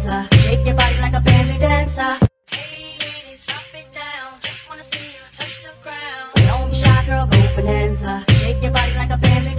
Shake your body like a belly dancer. Hey ladies, it down. Just wanna see you touch the ground. Don't be shy, girl, go. Shake your body like a belly